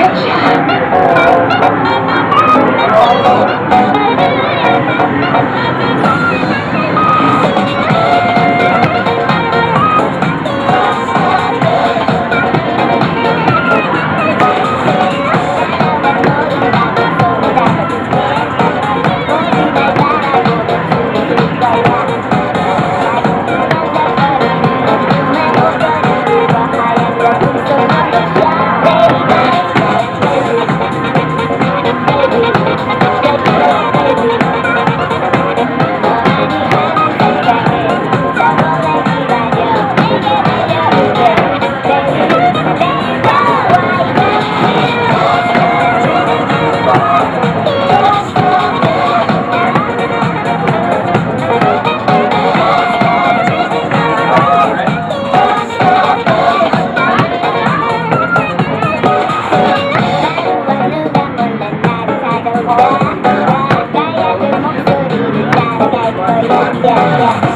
Catch you. Yeah, yeah, yeah.